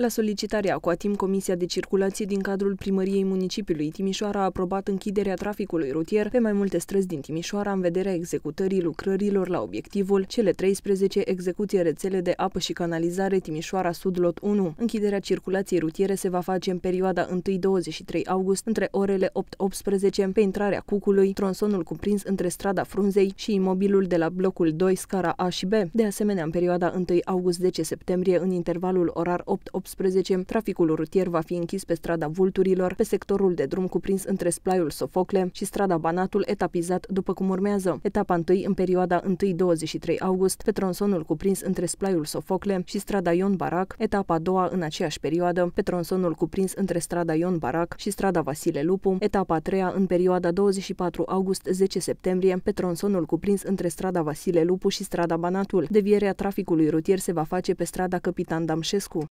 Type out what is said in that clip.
La solicitarea Coatim, Comisia de Circulație din cadrul primăriei municipiului Timișoara a aprobat închiderea traficului rutier pe mai multe străzi din Timișoara în vederea executării lucrărilor la obiectivul cele 13 execuție rețele de apă și canalizare Timișoara Sud Lot 1. Închiderea circulației rutiere se va face în perioada 1-23 august între orele 8-18 pe intrarea Cucului, tronsonul cuprins între strada Frunzei și imobilul de la blocul 2 scara A și B. De asemenea, în perioada 1 august-10 septembrie, în intervalul orar 8-18 18, traficul rutier va fi închis pe strada Vulturilor, pe sectorul de drum cuprins între Splaiul Sofocle și strada Banatul, etapizat după cum urmează. Etapa 1 în perioada 1-23 august, pe tronsonul cuprins între Splaiul Sofocle și strada Ion Barac, etapa a doua în aceeași perioadă, pe tronsonul cuprins între strada Ion Barac și strada Vasile Lupu, etapa a treia în perioada 24 august-10 septembrie, pe tronsonul cuprins între strada Vasile Lupu și strada Banatul. Devierea traficului rutier se va face pe strada Capitan Damșescu.